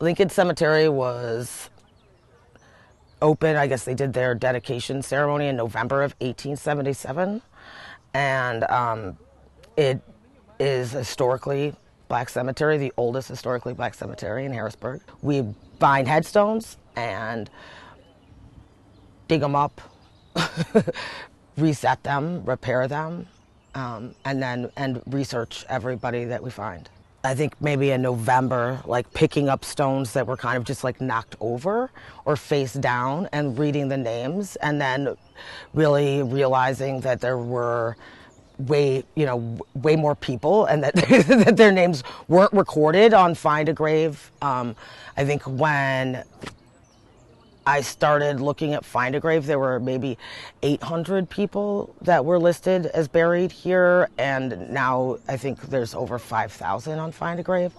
Lincoln Cemetery was open. I guess they did their dedication ceremony in November of 1877, and um, it is historically black cemetery, the oldest historically black cemetery in Harrisburg. We find headstones and dig them up, reset them, repair them, um, and then and research everybody that we find. I think maybe in November, like picking up stones that were kind of just like knocked over or face down and reading the names, and then really realizing that there were way you know way more people and that, that their names weren't recorded on find a grave. Um, i think when i started looking at find a grave. There were maybe 800 people that were listed as buried here and now i think there's over 5000 on find a grave